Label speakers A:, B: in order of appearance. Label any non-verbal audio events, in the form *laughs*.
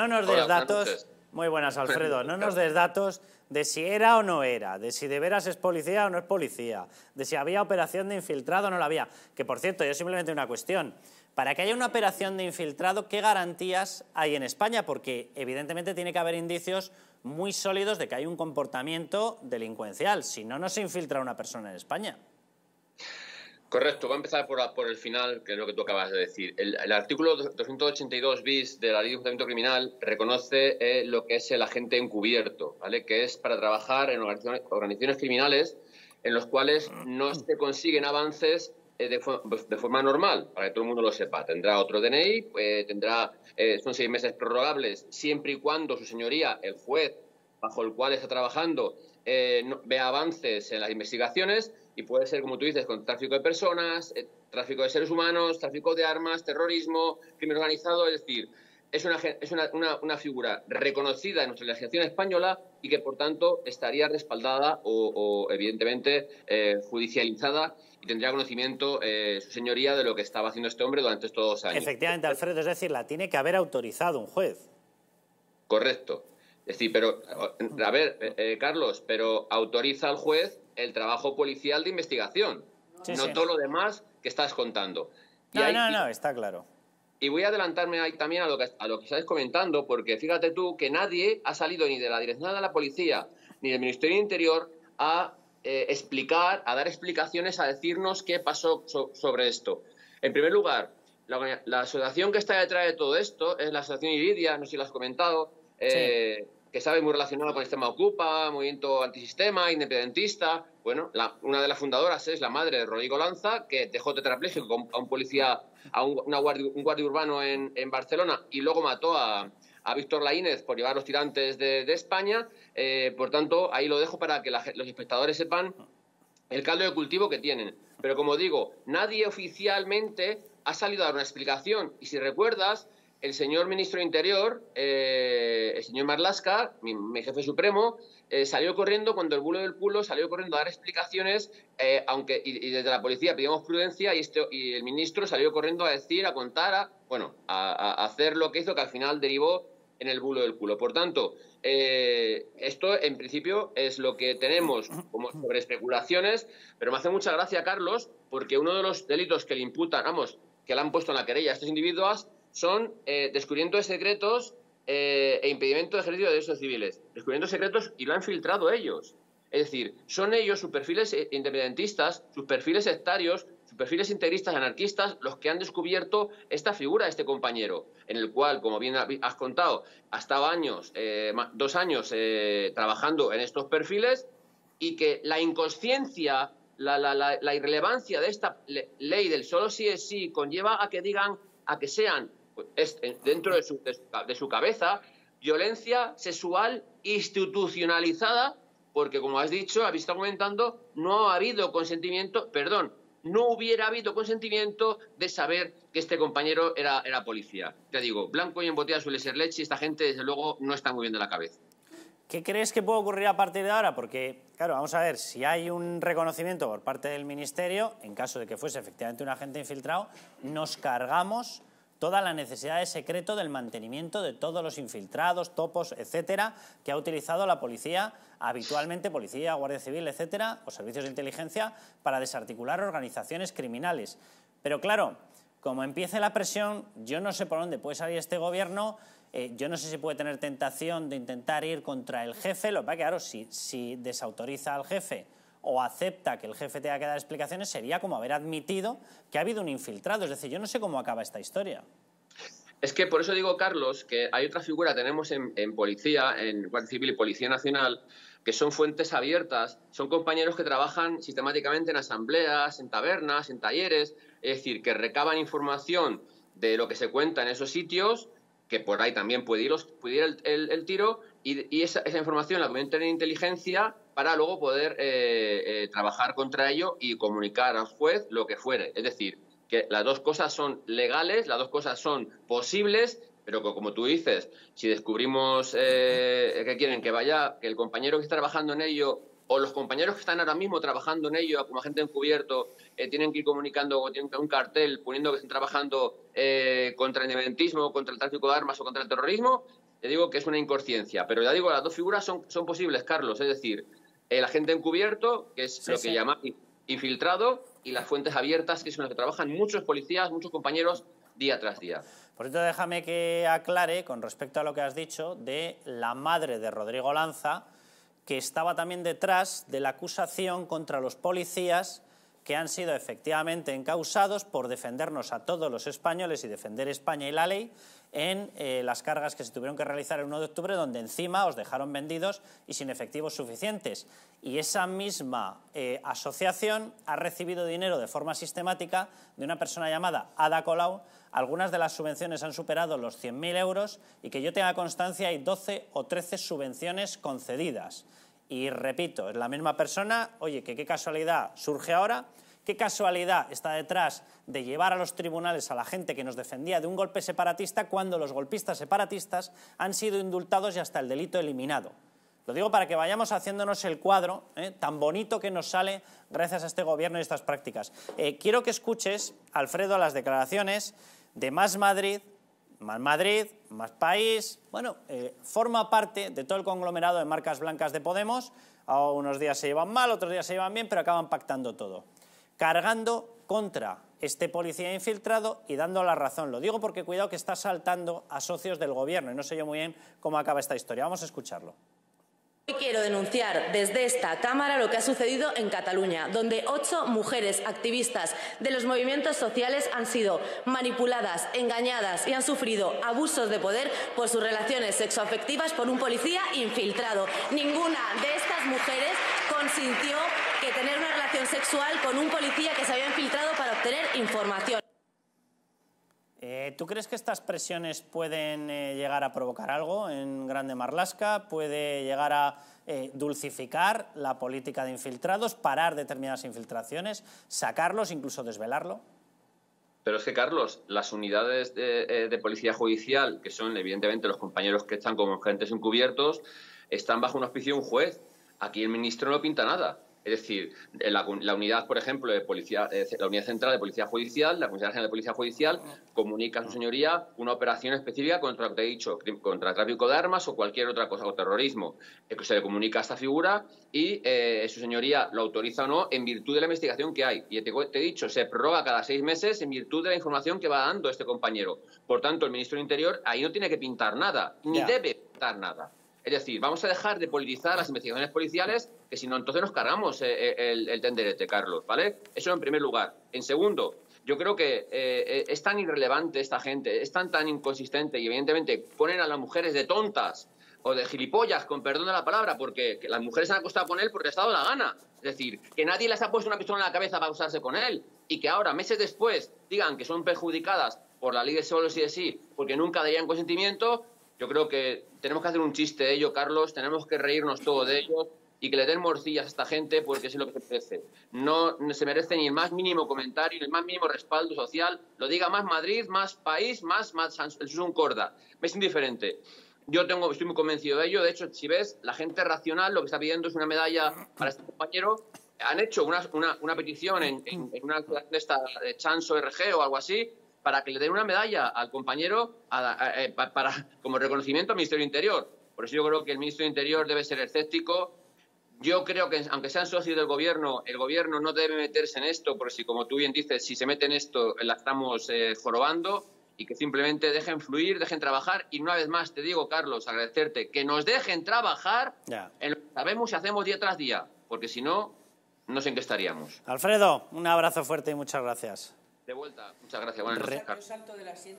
A: No nos des datos. Muy buenas, Alfredo. *laughs* No nos des datos de si era o no era, de si de veras es policía o no es policía, de si había operación de infiltrado o no la había. Que, por cierto, yo simplemente una cuestión. Para que haya una operación de infiltrado, ¿qué garantías hay en España? Porque, evidentemente, tiene que haber indicios muy sólidos de que hay un comportamiento delincuencial. Si no, no se infiltra una persona en España.
B: Correcto, va a empezar por, el final, que es lo que tú acabas de decir. El, artículo 282 bis de la Ley de Enjuiciamiento Criminal reconoce eh, lo que es el agente encubierto, ¿vale? que es para trabajar en organizaciones, criminales en los cuales no se consiguen avances eh, de, forma normal, para que todo el mundo lo sepa. Tendrá otro DNI, eh, tendrá, son seis meses prorrogables, siempre y cuando su señoría, el juez bajo el cual está trabajando, vea avances en las investigaciones y puede ser, como tú dices, con tráfico de personas, eh, tráfico de seres humanos, tráfico de armas, terrorismo, crimen organizado, es decir, es una, es una, una, figura reconocida en nuestra legislación española y que, por tanto, estaría respaldada o, evidentemente, eh, judicializada y tendría conocimiento eh, su señoría de lo que estaba haciendo este hombre durante estos dos años.
A: Efectivamente, Alfredo, es decir, la tiene que haber autorizado un juez.
B: Correcto. Es decir, pero, a ver, Carlos, pero autoriza al juez el trabajo policial de investigación, no todo lo demás que estás contando.
A: no, no, no, está claro.
B: Y voy a adelantarme ahí también a lo, que, a lo que estás comentando, porque fíjate tú que nadie ha salido ni de la Dirección de la Policía ni del Ministerio del Interior a eh, explicar, a dar explicaciones, a decirnos qué pasó sobre esto. En primer lugar, la, asociación que está detrás de todo esto es la Asociación Iridia, no sé si lo has comentado, eh, que sabe muy relacionado con el sistema Ocupa, movimiento antisistema, independentista. Bueno, una de las fundadoras es la madre de Rodrigo Lanza, que dejó tetrapléjico a un policía, a un, guardia, urbano en, Barcelona y luego mató a, Víctor Laínez por llevar los tirantes de, España. Eh, por tanto, ahí lo dejo para que los espectadores sepan el caldo de cultivo que tienen. Pero como digo, nadie oficialmente ha salido a dar una explicación. Y si recuerdas, el señor ministro de Interior, eh, el señor Marlaska, mi, jefe supremo, eh, salió corriendo cuando el bulo del culo salió corriendo a dar explicaciones, eh, aunque y, desde la policía pedíamos prudencia y, y el ministro salió corriendo a decir, a contar, a, bueno, a, hacer lo que hizo que al final derivó en el bulo del culo. Por tanto, esto en principio es lo que tenemos como sobre especulaciones, pero me hace mucha gracia, Carlos, porque uno de los delitos que le imputan, vamos, que le han puesto en la querella a estos individuos son eh, descubrimiento de secretos eh, e impedimento de ejercicio de derechos civiles. Descubrimiento de secretos y lo han filtrado ellos. Es decir, son ellos, sus perfiles eh, independentistas, sus perfiles sectarios, sus perfiles integristas, anarquistas, los que han descubierto esta figura este compañero, en el cual, como bien has contado, ha estado años, dos años trabajando en estos perfiles y que la inconsciencia, la, la irrelevancia de esta ley del solo sí es sí conlleva a que digan, a que sean es, dentro de su, de su cabeza violencia sexual institucionalizada, porque como has dicho, habéis estado comentando, no ha habido consentimiento, perdón, no hubiera habido consentimiento de saber que este compañero era, era policía. Te digo, blanco y en botella suele ser leche y esta gente, desde luego, no está muy bien de la cabeza.
A: ¿Qué crees que puede ocurrir a partir de ahora? Porque, claro, vamos a ver, si hay un reconocimiento por parte del Ministerio, en caso de que fuese efectivamente un agente infiltrado, nos cargamos toda la necesidad de secreto del mantenimiento de todos los infiltrados, topos, etcétera, que ha utilizado la policía habitualmente, policía, guardia civil, etcétera, o servicios de inteligencia, para desarticular organizaciones criminales. Pero claro, como empiece la presión, yo no sé por dónde puede salir este gobierno, eh, yo no sé si puede tener tentación de intentar ir contra el jefe, lo que pasa que, claro, si, si desautoriza al jefe o acepta que el jefe tenga que dar explicaciones, sería como haber admitido que ha habido un infiltrado. Es decir, yo no sé cómo acaba esta historia.
B: Es que por eso digo, Carlos, que hay otra figura, tenemos en, policía, en Guardia Civil y Policía Nacional, que son fuentes abiertas, son compañeros que trabajan sistemáticamente en asambleas, en tabernas, en talleres, es decir, que recaban información de lo que se cuenta en esos sitios, que por ahí también puede ir, el, tiro, y, esa, información la pueden tener inteligencia para luego poder eh, eh, trabajar contra ello y comunicar al juez lo que fuere. Es decir, que las dos cosas son legales, las dos cosas son posibles, pero como tú dices, si descubrimos eh, que quieren que vaya, que el compañero que está trabajando en ello o los compañeros que están ahora mismo trabajando en ello como agente encubierto tienen que ir comunicando o tienen un cartel poniendo que están trabajando contra el independentismo, contra el tráfico de armas o contra el terrorismo, te digo que es una inconsciencia. Pero ya digo, las dos figuras son, son posibles, Carlos. Es decir, el agente encubierto, que es lo que llama infiltrado, y las fuentes abiertas, que es con las que trabajan muchos policías, muchos compañeros día tras día.
A: Por eso déjame que aclare con respecto a lo que has dicho de la madre de Rodrigo Lanza, que estaba también detrás de la acusación contra los policías que han sido efectivamente encausados por defendernos a todos los españoles y defender España y la ley en eh, las cargas que se tuvieron que realizar el 1 de octubre, donde encima os dejaron vendidos y sin efectivos suficientes. Y esa misma eh, asociación ha recibido dinero de forma sistemática de una persona llamada Ada Colau. Algunas de las subvenciones han superado los 100.000 euros y que yo tenga constancia hay 12 o 13 subvenciones concedidas. Y repito, es la misma persona, oye, que qué casualidad surge ahora, qué casualidad está detrás de llevar a los tribunales a la gente que nos defendía de un golpe separatista cuando los golpistas separatistas han sido indultados y hasta el delito eliminado. Lo digo para que vayamos haciéndonos el cuadro ¿eh? tan bonito que nos sale gracias a este gobierno y estas prácticas. Eh, quiero que escuches, Alfredo, las declaraciones de Más Madrid, más Madrid, más país, bueno, eh, forma parte de todo el conglomerado de marcas blancas de Podemos. unos días se llevan mal, otros días se llevan bien, pero acaban pactando todo. Cargando contra este policía infiltrado y dando la razón. Lo digo porque cuidado que está saltando a socios del gobierno y no sé yo muy bien cómo acaba esta historia. Vamos a escucharlo.
C: Hoy quiero denunciar desde esta Cámara lo que ha sucedido en Cataluña, donde ocho mujeres activistas de los movimientos sociales han sido manipuladas, engañadas y han sufrido abusos de poder por sus relaciones sexoafectivas por un policía infiltrado. Ninguna de estas mujeres consintió que tener una relación sexual con un policía que se había infiltrado para obtener información.
A: Eh, ¿Tú crees que estas presiones pueden eh, llegar a provocar algo en Grande Marlasca? ¿Puede llegar a eh, dulcificar la política de infiltrados, parar determinadas infiltraciones, sacarlos, incluso desvelarlo?
B: Pero es que, Carlos, las unidades de, de, policía judicial, que son evidentemente los compañeros que están como agentes encubiertos, están bajo una auspicio de un juez. Aquí el ministro no pinta nada. Es decir, la, la, unidad, por ejemplo, de policía, eh, la unidad central de policía judicial, la Comisión General de Policía Judicial, comunica a su señoría una operación específica contra lo que he dicho, contra tráfico de armas o cualquier otra cosa, o terrorismo. Eh, se le comunica a esta figura y eh, su señoría lo autoriza o no en virtud de la investigación que hay. Y te, he dicho, se prorroga cada seis meses en virtud de la información que va dando este compañero. Por tanto, el ministro del Interior ahí no tiene que pintar nada, ni debe pintar nada. Es decir, vamos a dejar de politizar las investigaciones policiales, que si no, entonces nos cargamos eh, eh, el, el, tenderete, Carlos, ¿vale? Eso en primer lugar. En segundo, yo creo que eh, es tan irrelevante esta gente, es tan, tan inconsistente y evidentemente ponen a las mujeres de tontas o de gilipollas, con perdón de la palabra, porque las mujeres se han acostado con él porque les ha dado la gana. Es decir, que nadie les ha puesto una pistola en la cabeza para acostarse con él y que ahora, meses después, digan que son perjudicadas por la ley de solos y de sí porque nunca darían consentimiento, yo creo que tenemos que hacer un chiste de ello, Carlos, tenemos que reírnos todo de ellos y que le den morcillas a esta gente porque es lo que se merece. No, se merece ni el más mínimo comentario, ni el más mínimo respaldo social. Lo diga más Madrid, más país, más, más el Susun Corda. Me es indiferente. Yo tengo, estoy muy convencido de ello. De hecho, si ves, la gente racional lo que está pidiendo es una medalla para este compañero. Han hecho una, una, petición en, en, una de esta de Chanso RG o algo así para que le den una medalla al compañero eh, para, como reconocimiento al Ministerio del Interior. Por eso yo creo que el Ministro del Interior debe ser escéptico. Yo creo que, aunque sean socios del Gobierno, el Gobierno no debe meterse en esto, porque si, como tú bien dices, si se mete en esto, la estamos eh, jorobando y que simplemente dejen fluir, dejen trabajar. Y una vez más te digo, Carlos, agradecerte que nos dejen trabajar en lo que sabemos y hacemos día tras día, porque si no, no sé en qué estaríamos.
A: Alfredo, un abrazo fuerte y muchas gracias.
B: De vuelta, muchas gracias. Buenas noches.